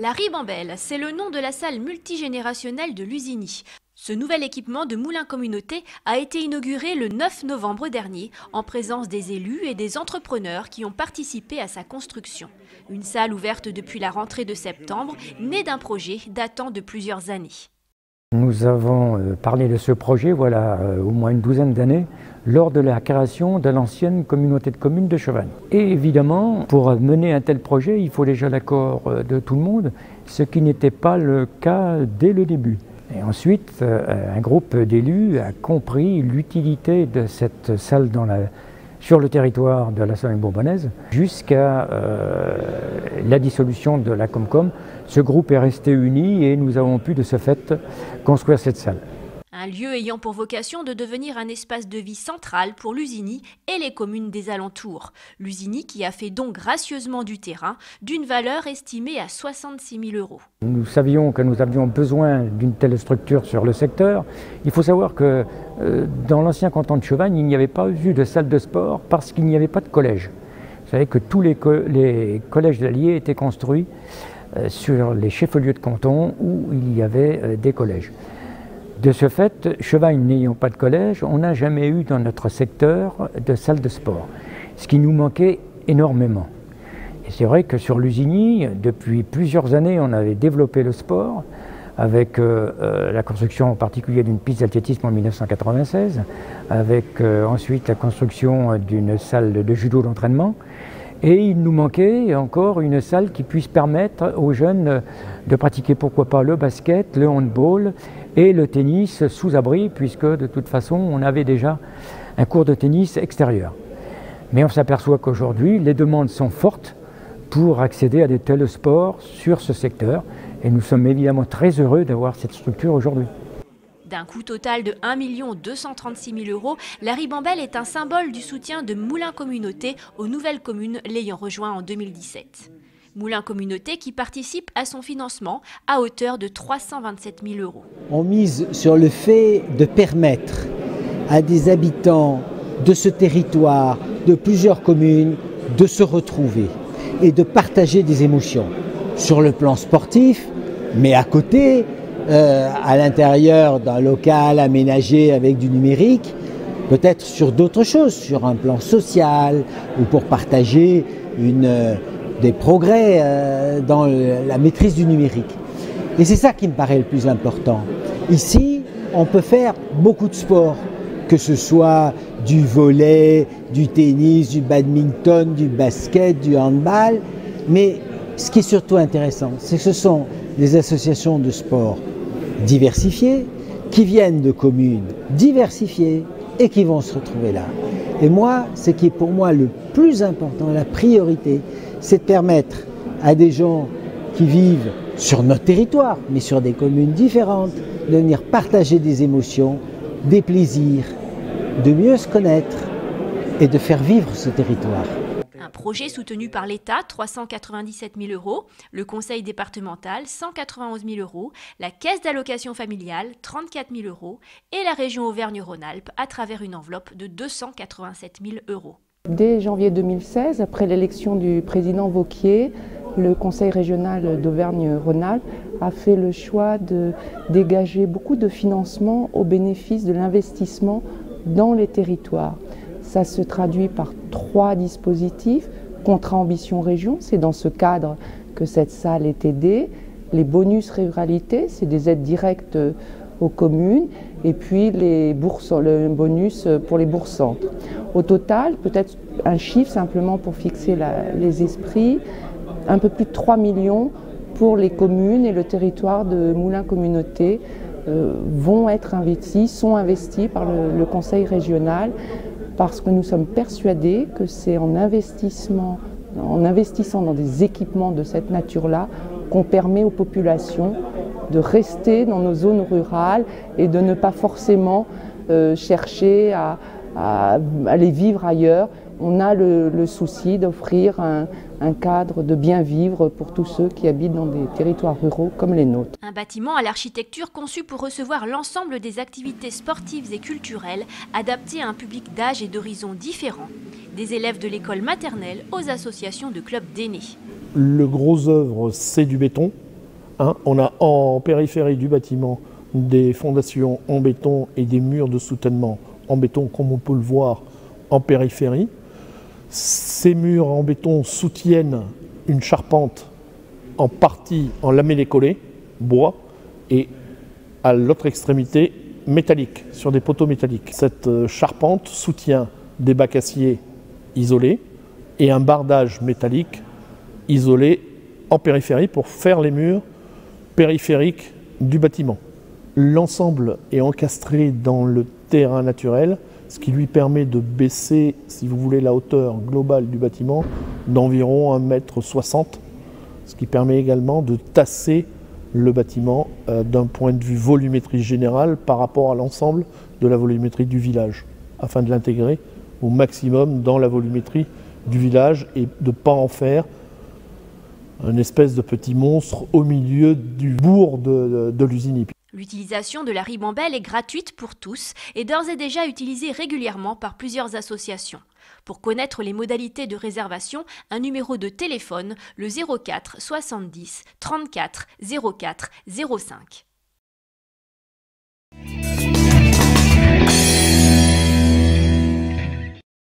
La Ribambelle, c'est le nom de la salle multigénérationnelle de l'Usini. Ce nouvel équipement de moulin communauté a été inauguré le 9 novembre dernier en présence des élus et des entrepreneurs qui ont participé à sa construction. Une salle ouverte depuis la rentrée de septembre, née d'un projet datant de plusieurs années. Nous avons euh, parlé de ce projet voilà euh, au moins une douzaine d'années lors de la création de l'ancienne communauté de communes de Chevagne. Et évidemment, pour mener un tel projet, il faut déjà l'accord euh, de tout le monde, ce qui n'était pas le cas dès le début. Et ensuite, un groupe d'élus a compris l'utilité de cette salle sur le territoire de la Savoie bourbonnaise jusqu'à la dissolution de la Comcom. Ce groupe est resté uni et nous avons pu de ce fait construire cette salle. Un lieu ayant pour vocation de devenir un espace de vie central pour l'Usini et les communes des alentours. L'Usini qui a fait donc gracieusement du terrain d'une valeur estimée à 66 000 euros. Nous savions que nous avions besoin d'une telle structure sur le secteur. Il faut savoir que euh, dans l'ancien canton de Chevagne, il n'y avait pas eu de salle de sport parce qu'il n'y avait pas de collège. Vous savez que tous les, collèges d'alliés étaient construits sur les chefs-lieux de canton où il y avait euh, des collèges. De ce fait, Chevagne n'ayant pas de collège, on n'a jamais eu dans notre secteur de salle de sport, ce qui nous manquait énormément. Et c'est vrai que sur l'Usigny, depuis plusieurs années, on avait développé le sport avec euh, euh, la construction en particulier d'une piste d'athlétisme en 1996, avec euh, ensuite la construction d'une salle de judo d'entraînement. Et il nous manquait encore une salle qui puisse permettre aux jeunes de pratiquer pourquoi pas le basket, le handball et le tennis sous abri, puisque de toute façon on avait déjà un cours de tennis extérieur. Mais on s'aperçoit qu'aujourd'hui les demandes sont fortes pour accéder à de tels sports sur ce secteur, et nous sommes évidemment très heureux d'avoir cette structure aujourd'hui. D'un coût total de 1 236 000 euros, la ribambelle est un symbole du soutien de Moulin Communauté aux nouvelles communes l'ayant rejoint en 2017. Moulin Communauté qui participe à son financement à hauteur de 327 000 euros. On mise sur le fait de permettre à des habitants de ce territoire, de plusieurs communes, de se retrouver et de partager des émotions sur le plan sportif, mais à côté, euh, à l'intérieur d'un local aménagé avec du numérique, peut-être sur d'autres choses, sur un plan social ou pour partager euh, des progrès euh, dans la maîtrise du numérique. Et c'est ça qui me paraît le plus important. Ici, on peut faire beaucoup de sports, que ce soit du volet, du tennis, du badminton, du basket, du handball, mais ce qui est surtout intéressant, c'est que ce sont des associations de sport diversifiées, qui viennent de communes diversifiées et qui vont se retrouver là. Et moi, ce qui est pour moi le plus important, la priorité, c'est de permettre à des gens qui vivent sur notre territoire, mais sur des communes différentes, de venir partager des émotions, des plaisirs, de mieux se connaître et de faire vivre ce territoire. Un projet soutenu par l'État, 397 000 euros, le conseil départemental, 191 000 euros, la caisse d'allocation familiale, 34 000 euros, et la région Auvergne-Rhône-Alpes à travers une enveloppe de 287 000 euros. Dès janvier 2016, après l'élection du président Vauquier, le Conseil régional d'Auvergne-Rhône-Alpes a fait le choix de dégager beaucoup de financement au bénéfice de l'investissement dans les territoires. Ça se traduit par trois dispositifs. Contrat Ambition Région, c'est dans ce cadre que cette salle est aidée. Les bonus ruralité, c'est des aides directes aux communes. Et puis les bourses, le bonus pour les bourses centres. Au total, peut-être un chiffre simplement pour fixer les esprits, un peu plus de 3 millions pour les communes et le territoire de Moulins Communauté euh, vont être investis, sont investis par le Conseil régional parce que nous sommes persuadés que c'est en investissant dans des équipements de cette nature-là qu'on permet aux populations de rester dans nos zones rurales et de ne pas forcément euh, chercher à, aller vivre ailleurs. On a le, souci d'offrir un, un, cadre de bien vivre pour tous ceux qui habitent dans des territoires ruraux comme les nôtres. Un bâtiment à l'architecture conçu pour recevoir l'ensemble des activités sportives et culturelles adaptées à un public d'âge et d'horizons différents, des élèves de l'école maternelle aux associations de clubs d'aînés. Le gros œuvre, c'est du béton, Hein. on a en périphérie du bâtiment des fondations en béton et des murs de soutènement en béton, comme on peut le voir en périphérie. Ces murs en béton soutiennent une charpente en partie en lamellé-collé, bois, et à l'autre extrémité métallique, sur des poteaux métalliques. Cette euh, charpente soutient des bacs aciers isolés et un bardage métallique isolé en périphérie pour faire les murs périphériques du bâtiment. L'ensemble est encastré dans le terrain naturel, ce qui lui permet de baisser, si vous voulez, la hauteur globale du bâtiment d'environ 1,60 m, ce qui permet également de tasser le bâtiment euh, d'un point de vue volumétrie générale par rapport à l'ensemble de la volumétrie du village, afin de l'intégrer au maximum dans la volumétrie du village et de ne pas en faire un espèce de petit monstre au milieu du bourg de, de, l'usine L'utilisation de la ribambelle est gratuite pour tous et d'ores et déjà utilisée régulièrement par plusieurs associations. Pour connaître les modalités de réservation, un numéro de téléphone, le 04 70 34 04 05.